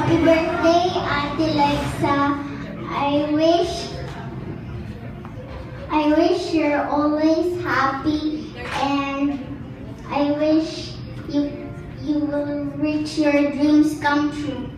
Happy birthday, Auntie Lexa. I wish I wish you're always happy and I wish you you will reach your dreams come true.